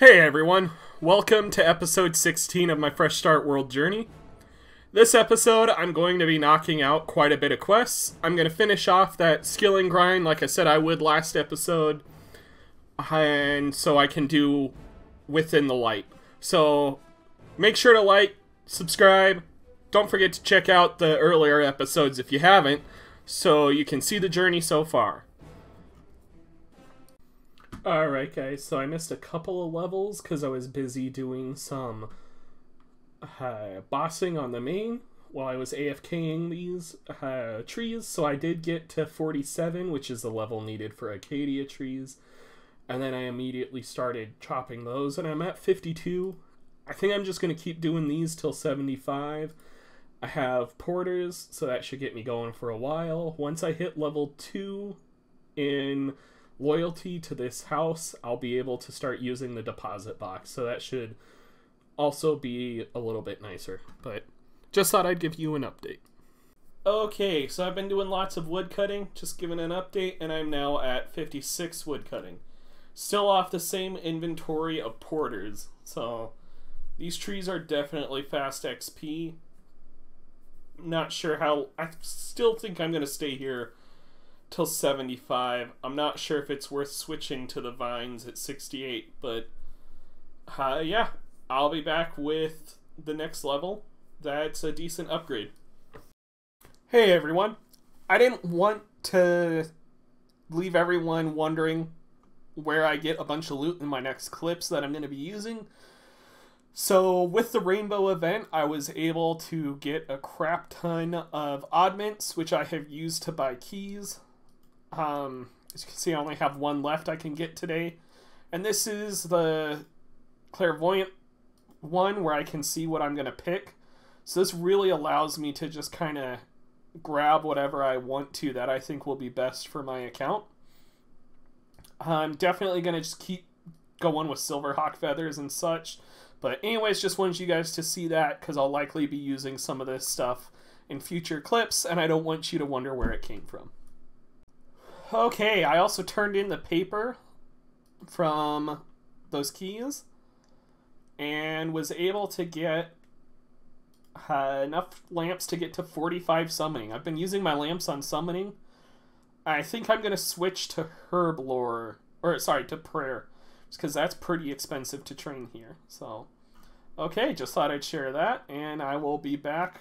Hey everyone, welcome to episode 16 of my Fresh Start World Journey. This episode, I'm going to be knocking out quite a bit of quests. I'm going to finish off that skilling grind like I said I would last episode, and so I can do Within the Light. So make sure to like, subscribe, don't forget to check out the earlier episodes if you haven't, so you can see the journey so far. Alright guys, so I missed a couple of levels because I was busy doing some uh, bossing on the main while I was AFKing these uh, trees, so I did get to 47, which is the level needed for Acadia trees, and then I immediately started chopping those, and I'm at 52. I think I'm just going to keep doing these till 75. I have porters, so that should get me going for a while. Once I hit level 2 in loyalty to this house, I'll be able to start using the deposit box. So that should also be a little bit nicer. But just thought I'd give you an update. Okay, so I've been doing lots of wood cutting, just giving an update, and I'm now at 56 wood cutting. Still off the same inventory of porters, so these trees are definitely fast XP. Not sure how. I still think I'm going to stay here till 75. I'm not sure if it's worth switching to the vines at 68, but uh, yeah, I'll be back with the next level. That's a decent upgrade. Hey everyone, I didn't want to leave everyone wondering where I get a bunch of loot in my next clips that I'm going to be using. So with the rainbow event, I was able to get a crap ton of oddments, which I have used to buy keys. Um, as you can see, I only have one left I can get today. And this is the clairvoyant one where I can see what I'm going to pick. So this really allows me to just kind of grab whatever I want to that I think will be best for my account. I'm definitely going to just keep going with Silverhawk feathers and such. But anyways, just wanted you guys to see that because I'll likely be using some of this stuff in future clips and I don't want you to wonder where it came from. Okay, I also turned in the paper from those keys and was able to get uh, enough lamps to get to 45 summoning. I've been using my lamps on summoning. I think I'm going to switch to herblore, or sorry, to prayer, because that's pretty expensive to train here. So, okay, just thought I'd share that, and I will be back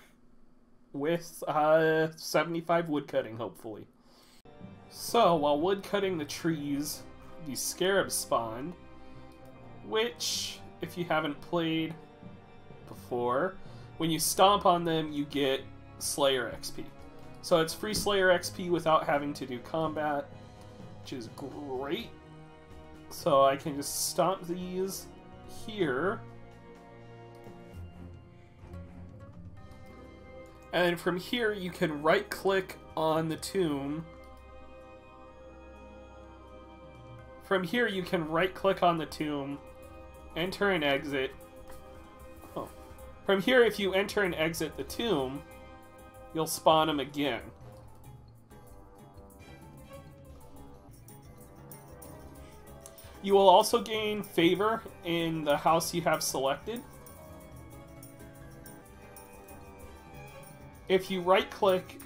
with uh, 75 woodcutting, hopefully. So, while woodcutting the trees, these scarabs spawned, which, if you haven't played before, when you stomp on them, you get Slayer XP. So it's free Slayer XP without having to do combat, which is great. So I can just stomp these here. And from here, you can right-click on the tomb From here, you can right-click on the tomb, enter and exit. Oh. From here, if you enter and exit the tomb, you'll spawn him again. You will also gain favor in the house you have selected. If you right-click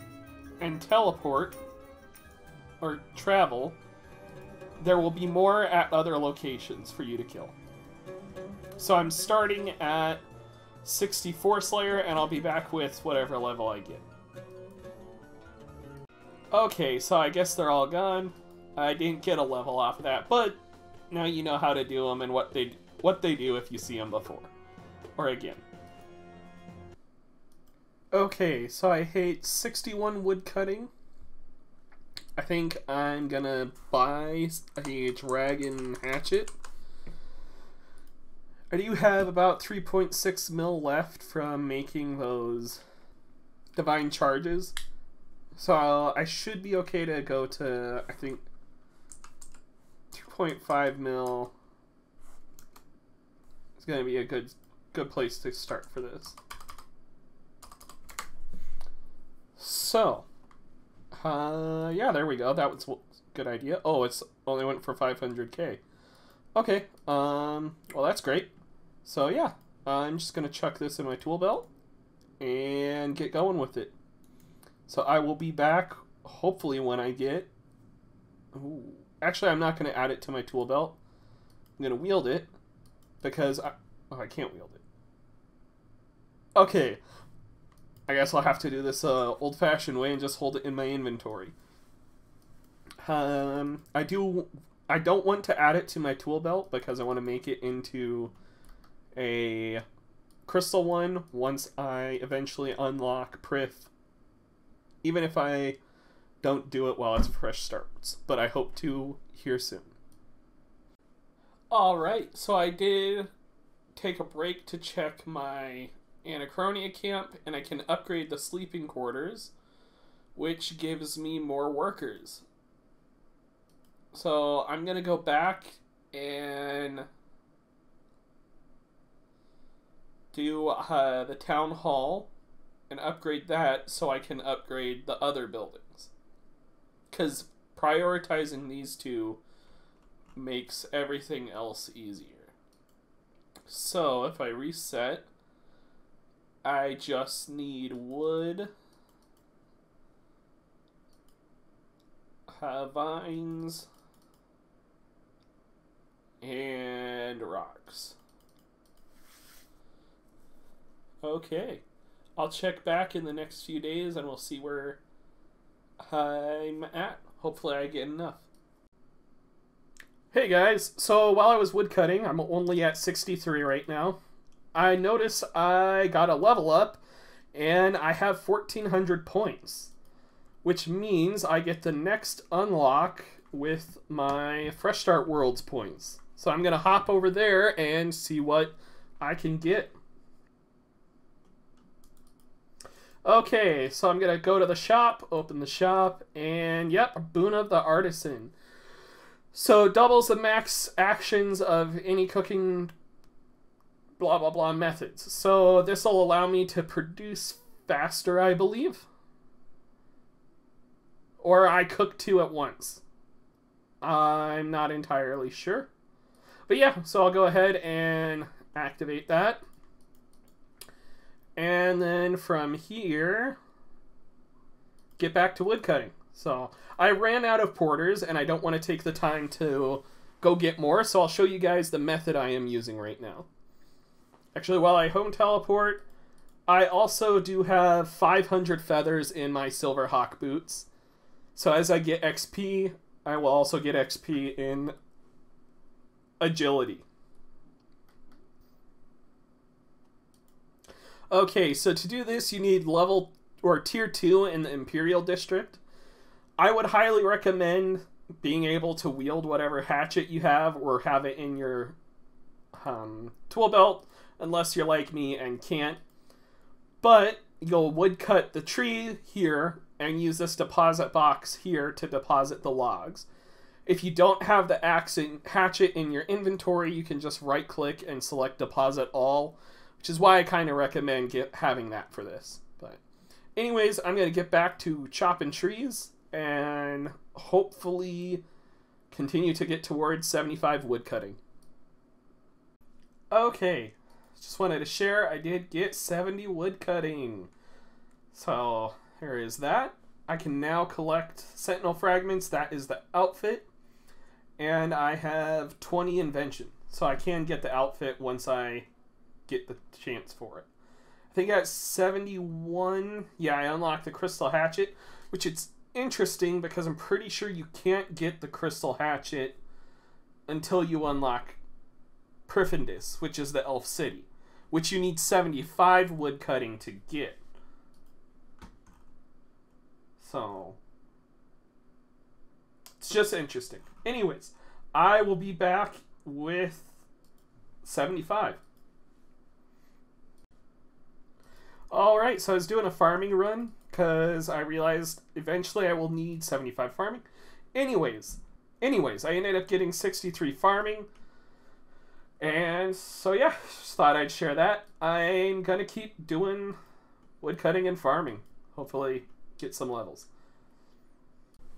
and teleport, or travel, there will be more at other locations for you to kill. So I'm starting at 64 Slayer, and I'll be back with whatever level I get. Okay, so I guess they're all gone. I didn't get a level off of that, but now you know how to do them and what they what they do if you see them before or again. Okay, so I hate 61 wood cutting. I think I'm gonna buy a dragon hatchet. I do have about 3.6 mil left from making those divine charges. So I'll, I should be okay to go to, I think, 2.5 mil. It's going to be a good good place to start for this. So, uh, yeah, there we go. That was good idea. Oh, it's only went for 500k. Okay, um, well that's great. So yeah, I'm just gonna chuck this in my tool belt and get going with it. So I will be back hopefully when I get... Ooh. Actually, I'm not going to add it to my tool belt. I'm going to wield it because I... Oh, I can't wield it. Okay. I guess I'll have to do this uh, old-fashioned way and just hold it in my inventory. Um, I do... I don't want to add it to my tool belt because I want to make it into a crystal one once I eventually unlock Prif. Even if I don't do it while it's fresh starts, but I hope to here soon. Alright, so I did take a break to check my Anachronia camp, and I can upgrade the sleeping quarters, which gives me more workers. So I'm to go back and do uh, the town hall and upgrade that so I can upgrade the other buildings. Because prioritizing these two makes everything else easier. So if I reset, I just need wood, uh, vines, and rocks. Okay. I'll check back in the next few days and we'll see where I'm at. Hopefully I get enough. Hey guys, so while I was woodcutting, I'm only at 63 right now. I notice I got a level up and I have 1400 points, which means I get the next unlock with my Fresh Start Worlds points. So I'm going to hop over there and see what I can get. Okay, so I'm going to go to the shop, open the shop, and yep, Boon of the Artisan. So doubles the max actions of any cooking blah blah blah methods. So this will allow me to produce faster, I believe. Or I cook two at once. I'm not entirely sure. But yeah, so I'll go ahead and activate that. And then from here, get back to woodcutting. So I ran out of porters and I don't want to take the time to go get more, so I'll show you guys the method I am using right now. Actually, while I home teleport, I also do have 500 feathers in my Silver Hawk boots. So as I get XP, I will also get XP in agility. Okay, so to do this, you need level or tier 2 in the Imperial District. I would highly recommend being able to wield whatever hatchet you have or have it in your um, tool belt, unless you're like me and can't. But you'll woodcut the tree here and use this deposit box here to deposit the logs. If you don't have the axe and hatchet in your inventory, you can just right click and select deposit all which is why I kind of recommend get, having that for this. But anyways, I'm going to get back to chopping trees and hopefully continue to get towards 75 wood cutting. Okay, just wanted to share I did get 70 wood cutting. So there is that. I can now collect sentinel fragments. That is the outfit. And I have 20 invention. So I can get the outfit once I get the chance for it. I think at 71, yeah, I unlocked the Crystal Hatchet, which it's interesting because I'm pretty sure you can't get the Crystal Hatchet until you unlock Prifddinas, which is the Elf City, which you need 75 wood cutting to get. So, it's just interesting. Anyways, I will be back with 75. Alright, so I was doing a farming run because I realized eventually I will need 75 farming. Anyways, anyways, I ended up getting 63 farming. And so yeah, just thought I'd share that. I'm gonna keep doing woodcutting and farming. Hopefully get some levels.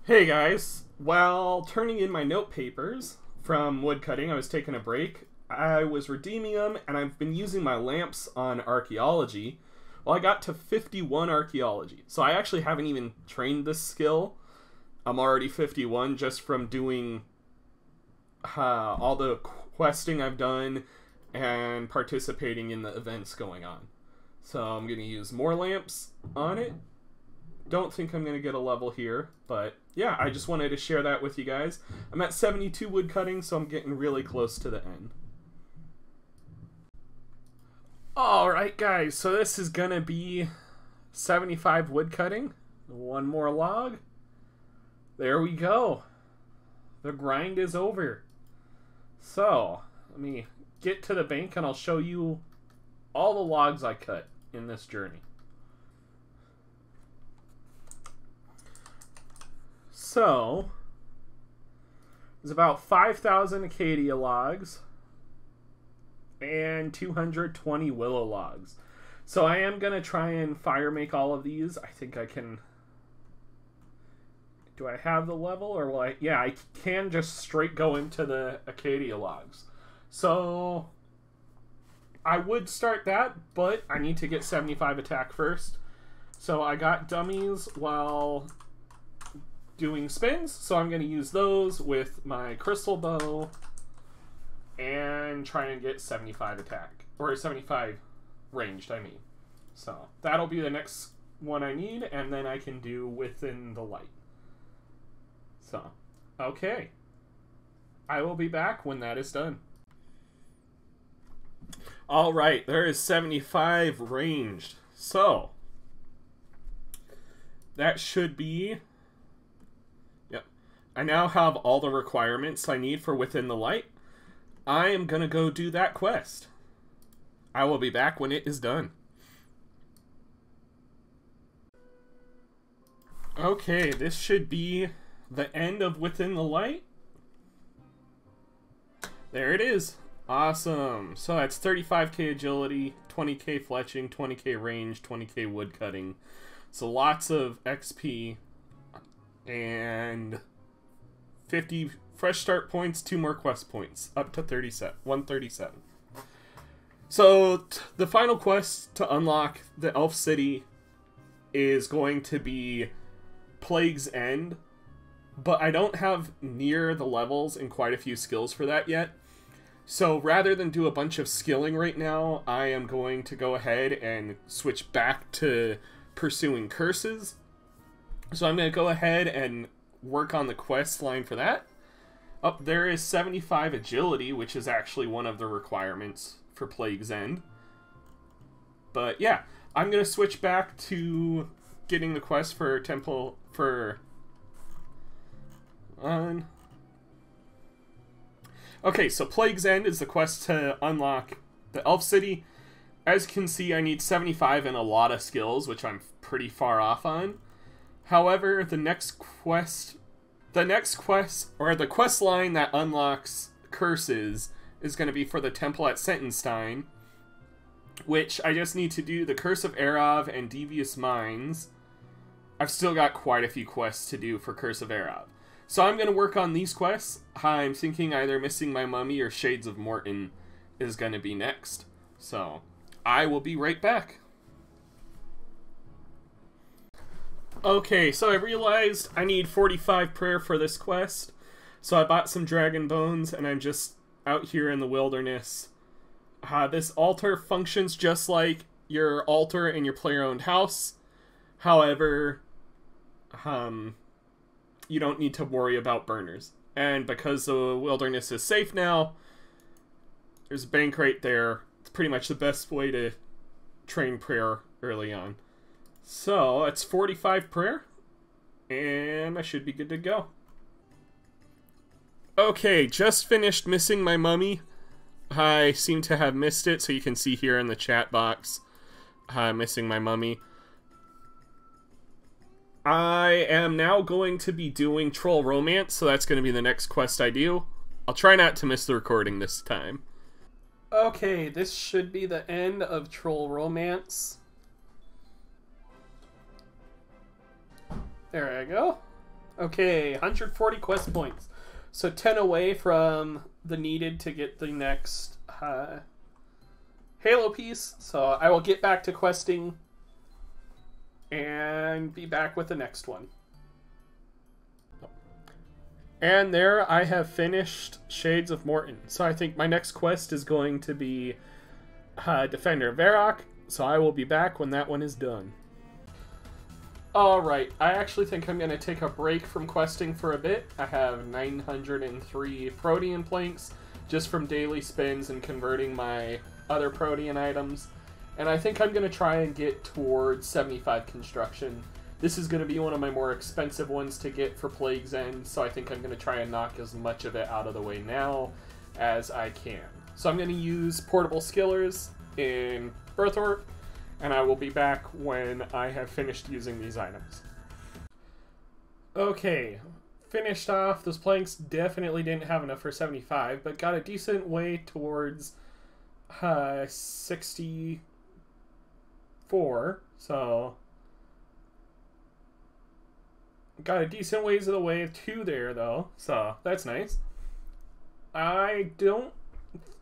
Hey guys, while turning in my note papers from woodcutting. I was taking a break. I was redeeming them, and I've been using my lamps on archaeology. Well, I got to 51 archaeology. So I actually haven't even trained this skill. I'm already 51 just from doing uh, all the questing I've done and participating in the events going on. So I'm going to use more lamps on it. Don't think I'm going to get a level here, but yeah, I just wanted to share that with you guys. I'm at 72 wood cutting, so I'm getting really close to the end. Alright guys, so this is going to be 75 wood cutting. One more log. There we go. The grind is over. So, let me get to the bank and I'll show you all the logs I cut in this journey. So, there's about 5,000 Acadia logs and 220 willow logs. So I am going to try and fire make all of these. I think I can... Do I have the level or will I... Yeah, I can just straight go into the Acadia logs. So I would start that, but I need to get 75 attack first. So I got dummies while doing spins, so I'm going to use those with my crystal bow and try and get 75 attack. Or 75 ranged, I mean. So that'll be the next one I need, and then I can do within the light. So, okay. I will be back when that is done. All right, there is 75 ranged. So, that should be... Yep. I now have all the requirements I need for Within the Light. I am going to go do that quest. I will be back when it is done. Okay, this should be the end of Within the Light. There it is. Awesome. So that's 35k agility, 20k fletching, 20k range, 20k wood cutting. So lots of XP and 50 fresh start points, two more quest points, up to 37, 137. So the final quest to unlock the Elf City is going to be Plague's End, but I don't have near the levels and quite a few skills for that yet. So rather than do a bunch of skilling right now, I am going to go ahead and switch back to pursuing curses. So I'm going to go ahead and work on the quest line for that. Up oh, there is 75 agility, which is actually one of the requirements for Plague's End. But yeah, I'm going to switch back to getting the quest for Temple for on Okay, so Plague's End is the quest to unlock the Elf City. As you can see, I need 75 and a lot of skills, which I'm pretty far off on. However, the next quest, the next quest, or the quest line that unlocks curses is going to be for the temple at Senntisten, which I just need to do the Curse of Arrav and Devious Minds. I've still got quite a few quests to do for Curse of Arrav. So I'm going to work on these quests. I'm thinking either Missing My Mummy or Shades of Mort'ton is going to be next. So I will be right back. Okay, so I realized I need 45 prayer for this quest. So I bought some dragon bones and I'm just out here in the wilderness. Uh, this altar functions just like your altar in your player-owned house. However, um, you don't need to worry about burners. And because the wilderness is safe now, there's a bank right there. It's pretty much the best way to train prayer early on. So that's 45 prayer, and I should be good to go. Okay, just finished missing my mummy. I seem to have missed it, so you can see here in the chat box. Uh, missing my mummy. I am now going to be doing Troll Romance, so that's going to be the next quest I do. I'll try not to miss the recording this time. Okay, this should be the end of Troll Romance. There I go. Okay, 140 quest points. So 10 away from the needed to get the next uh, Halo piece. So I will get back to questing and be back with the next one. And there I have finished Shades of Mort'ton. So I think my next quest is going to be uh, Defender Varrock. So I will be back when that one is done. Alright, I actually think I'm going to take a break from questing for a bit. I have 903 Protean planks just from daily spins and converting my other Protean items. And I think I'm going to try and get towards 75 construction. This is going to be one of my more expensive ones to get for Plague's End, so I think I'm going to try and knock as much of it out of the way now as I can. So I'm going to use Portable Skillers in Burthorpe, and I will be back when I have finished using these items. Okay, finished off. Those planks definitely didn't have enough for 75, but got a decent way towards uh, 64. So, got a decent ways of the way to there, though. So, that's nice. I don't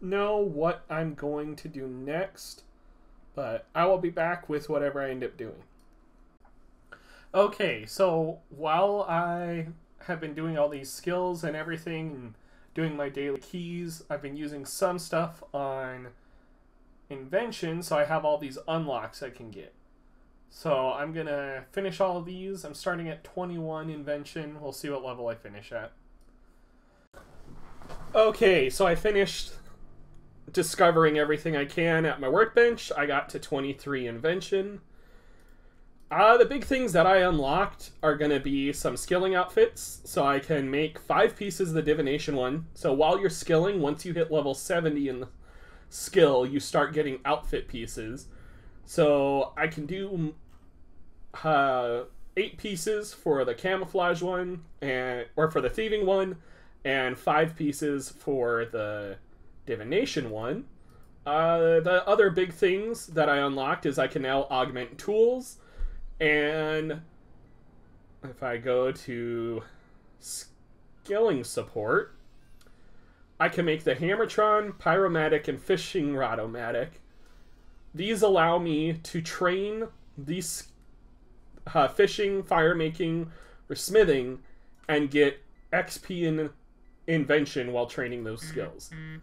know what I'm going to do next. But I will be back with whatever I end up doing. Okay, so while I have been doing all these skills and everything and doing my daily keys, I've been using some stuff on invention, so I have all these unlocks I can get. So I'm gonna finish all of these. I'm starting at 21 invention. We'll see what level I finish at. Okay, so I finished discovering everything I can at my workbench. I got to 23 invention. Uh, the big things that I unlocked are going to be some skilling outfits. So I can make five pieces of the divination one. So while you're skilling, once you hit level 70 in the skill, you start getting outfit pieces. So I can do uh, eight pieces for the camouflage one, and or for the thieving one, and five pieces for the divination one. Uh, the other big things that I unlocked is I can now augment tools, and if I go to skilling support, I can make the Hammertron, Pyromatic, and Fishing Rodomatic. These allow me to train these uh, fishing, fire making, or smithing, and get XP in invention while training those skills. Mm-hmm.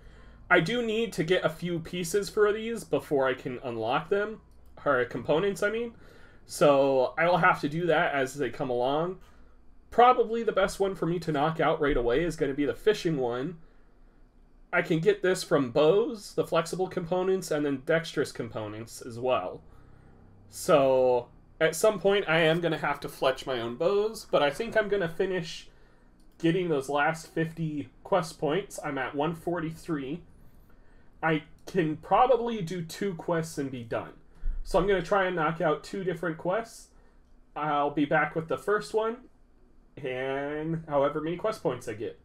I do need to get a few pieces for these before I can unlock them, or components, I mean. So I will have to do that as they come along. Probably the best one for me to knock out right away is going to be the fishing one. I can get this from bows, the flexible components, and then dexterous components as well. So at some point I am going to have to fletch my own bows, but I think I'm going to finish getting those last 50 quest points. I'm at 143. I can probably do two quests and be done. So I'm going to try and knock out two different quests. I'll be back with the first one, and however many quest points I get.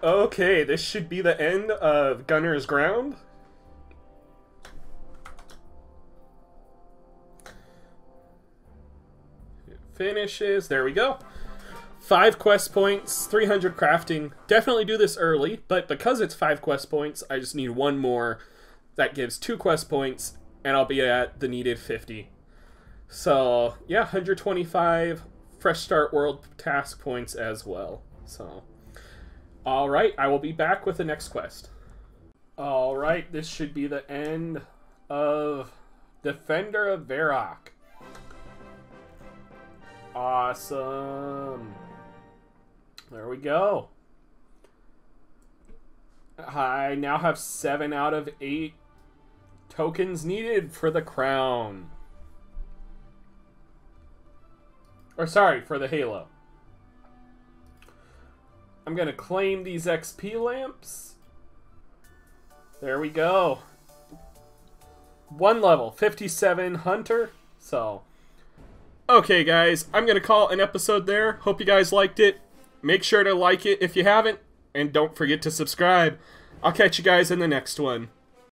Okay, this should be the end of Gunnar's Ground. It finishes. There we go. Five quest points, 300 crafting. Definitely do this early, but because it's five quest points, I just need one more. That gives two quest points, and I'll be at the needed 50. So, yeah, 125 fresh start world task points as well. So, alright, I will be back with the next quest. Alright, this should be the end of Defender of Varrock. Awesome. There we go. I now have seven out of eight tokens needed for the crown. Or sorry, for the halo. I'm to claim these XP lamps. There we go. One level, 57 Hunter. So, okay guys, I'm to call an episode there. Hope you guys liked it. Make sure to like it if you haven't, and don't forget to subscribe. I'll catch you guys in the next one.